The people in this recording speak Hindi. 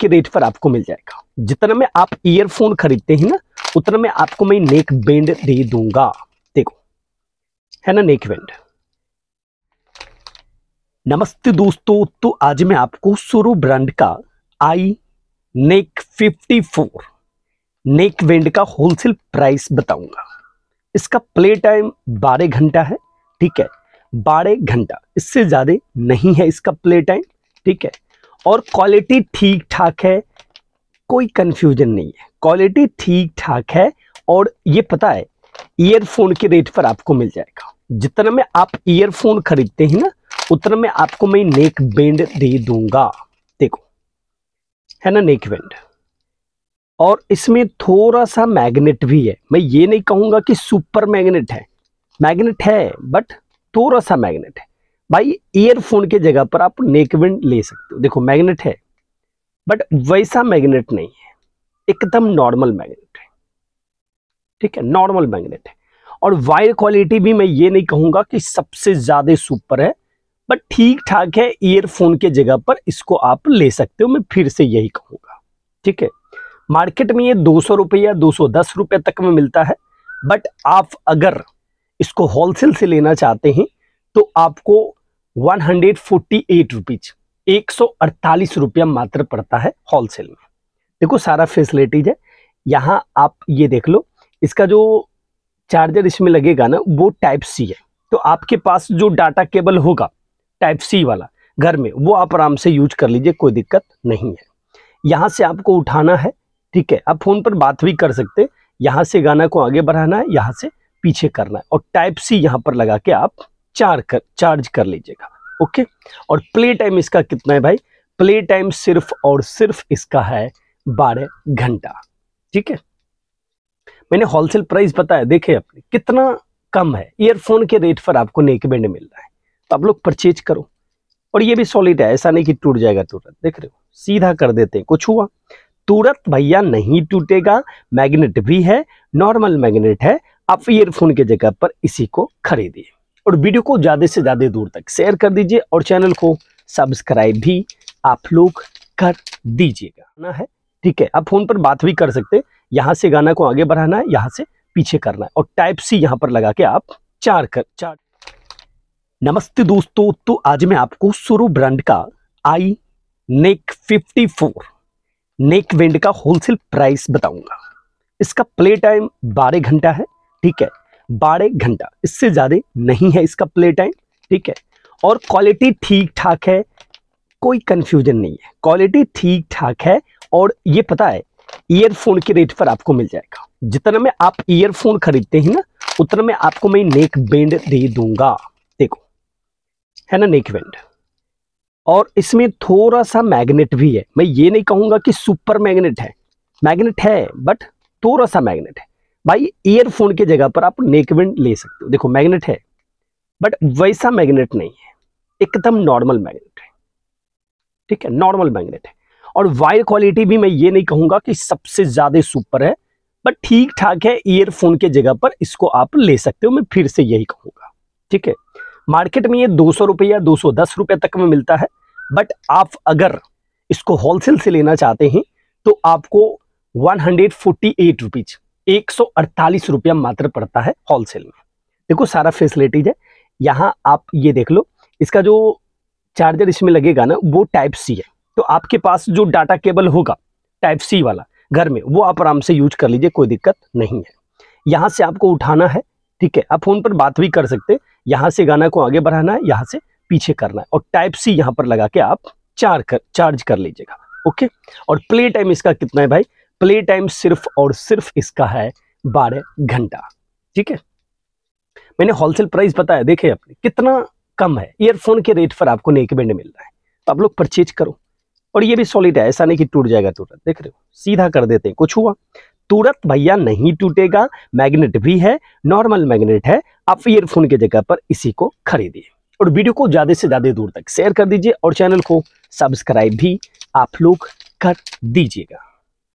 के रेट पर आपको मिल जाएगा। जितना में आप ईयरफोन खरीदते हैं ना, उतना में आपको मैं नेक बैंड दे दूँगा। देखो, है ना नेक बैंड नमस्ते दोस्तों तो आज मैं आपको सुरु ब्रांड का आई नेक 54 नेक बैंड का होलसेल प्राइस बताऊँगा। इसका प्ले टाइम 12 घंटा है, ठीक है? 12 घंटा, इससे ज़्यादा नहीं है इसका प्ले टाइम ठीक है? और क्वालिटी ठीक ठाक है, कोई कंफ्यूजन नहीं है। क्वालिटी ठीक ठाक है और ये पता है ईयरफोन के रेट पर आपको मिल जाएगा। जितना में आप ईयरफोन खरीदते हैं ना, उतना में आपको मैं नेक बैंड दे दूँगा। देखो, है ना नेक बैंड और इसमें थोड़ा सा मैग्नेट भी है। मैं ये नहीं कहूँगा कि सुपर मैग्नेट है। मैग्नेट है बट थोड़ा सा मैग्नेट है। भाई ईयरफोन के जगह पर आप नेकबैंड ले सकते हो। देखो मैग्नेट है बट वैसा मैग्नेट नहीं है। एकदम नॉर्मल मैग्नेट है। ठीक है नॉर्मल मैग्नेट है। और वायर क्वालिटी भी मैं ये नहीं कहूँगा कि सबसे ज़्यादा सुपर है बट ठीक ठाक है ईयरफोन के जगह पर इसको आप ले सकते हो, मैं फिर से यही कहूँगा। ठीक है? मार्केट में ये दो सौ रुपया, दो सौ दस रुपये तक में मिलता है बट आप अगर इसको होलसेल से लेना चाहते हैं तो आपको one hundred forty eight rupees. एक सौ अड़तालीस रुपया मात्र पड़ता है होलसेल में। देखो, सारा फैसिलिटीज़ है। यहाँ आप ये देख लो, इसका जो चार्जर इसमें लगेगा ना, वो टाइप सी है। तो आपके पास जो डाटा केबल होगा टाइप सी वाला, घर में, वो आप आराम से यूज़ कर लीजिए, कोई दिक्कत नहीं है। यहाँ से आपको उठाना है, ठीक है? आप फ़ोन पर बात भी कर सकते यहाँ से गाना को आगे बढ़ाना है, यहाँ से पीछे करना है। और टाइप सी यहाँ पर लगा के आप चार्ज कर चार्ज कर लीजिएगा, ओके? और प्ले टाइम इसका कितना है भाई? प्ले टाइम सिर्फ़ और सिर्फ़ इसका है बारह घंटा, ठीक है? मैंने होलसेल प्राइस बताया, देखे आपने, कितना कम है? ईयरफोन के रेट पर आपको नेक बैंड मिल रहा है तो आप लोग परचेज करो। और ये भी सॉलिड है, ऐसा नहीं कि टूट जाएगा तुरंत, देख रहे हो, सीधा कर देते हैं, कुछ हुआ? तुरंत भैया नहीं टूटेगा, मैग्नेट भी है, नॉर्मल मैग्नेट है, आप ईयरफोन के जगह पर इसी को खरीदिए। और वीडियो को ज़्यादा से ज़्यादा दूर तक शेयर कर दीजिए और चैनल को सब्सक्राइब भी आप लोग कर दीजिएगा। ना है, ठीक है, आप फ़ोन पर बात भी कर सकते यहाँ से गाना को आगे बढ़ाना है, यहाँ से पीछे करना है और टाइप सी यहाँ पर लगा के आप चार कर, चार। नमस्ते दोस्तों तो आज मैं आपको सुरु ब्रांड का आई नेक 54 नेक वेंड का होलसेल प्राइस बताऊँगा। इसका प्ले टाइम 12 घंटा है, ठीक है। 12 घंटा। इससे ज़्यादा नहीं है इसका प्ले टाइम ठीक है? और क्वालिटी ठीक ठाक है, कोई कंफ्यूजन नहीं है। क्वालिटी ठीक ठाक है और ये पता है ईयरफोन के रेट पर आपको मिल जाएगा। जितना में आप ईयरफोन खरीदते हैं ना, उतना में आपको मैं नेक बैंड दे दूँगा। देखो, है ना नेक बैंड और इसमें थोड़ा सा मैग्नेट भी है। मैं ये नहीं कहूँगा कि सुपर मैग्नेट है। मैग्नेट है बट थोड़ा सा मैग्नेट है। भाई ईयरफोन के जगह पर आप नेक बैंड ले सकते हो। देखो मैग्नेट है बट वैसा मैग्नेट नहीं है। एकदम नॉर्मल मैग्नेट है। ठीक है नॉर्मल मैग्नेट है। और वायर क्वालिटी भी मैं ये नहीं कहूँगा कि सबसे ज़्यादा सुपर है बट ठीक ठाक है ईयरफोन के जगह पर इसको आप ले सकते हो, मैं फिर से यही कहूँगा। ठीक है मार्केट में ये दो सौ रुपया दो सौ दस रुपये तक में मिलता है बट आप अगर इसको होलसेल से लेना चाहते हैं तो आपको one hundred forty eight rupees एक सौ अड़तालीस रुपया मात्र पड़ता है होलसेल में। देखो, सारा फैसिलिटीज़ है। यहाँ आप ये देख लो, इसका जो चार्जर इसमें लगेगा ना, वो टाइप सी है। तो आपके पास जो डाटा केबल होगा टाइप सी वाला, घर में, वो आप आराम से यूज़ कर लीजिए, कोई दिक्कत नहीं है। यहाँ से आपको उठाना है, ठीक है? आप फ़ोन पर बात भी कर सकते यहाँ से गाना को आगे बढ़ाना है, यहाँ से पीछे करना है। और टाइप सी यहाँ पर लगा के आप चार्ज कर चार्ज कर लीजिएगा ओके और प्ले टाइम इसका कितना है भाई? प्ले टाइम सिर्फ़ और सिर्फ़ इसका है बारह घंटा। ठीक है? मैंने होलसेल प्राइस बताया देखे आपने, कितना कम है। ईयरफोन के रेट पर आपको नेक बैंड मिल रहा है। तो आप लोग परचेज करो। और ये भी सॉलिड है, ऐसा नहीं कि टूट जाएगा तुरंत देख रहे हो, सीधा कर देते हैं, कुछ हुआ। तुरंत भैया नहीं टूटेगा, मैग्नेट भी है, नॉर्मल मैग्नेट है, आप ईयरफोन के जगह पर इसी को खरीदिए। और वीडियो को ज़्यादा से ज़्यादा दूर तक शेयर कर दीजिए और चैनल को सब्सक्राइब भी आप लोग कर दीजिएगा।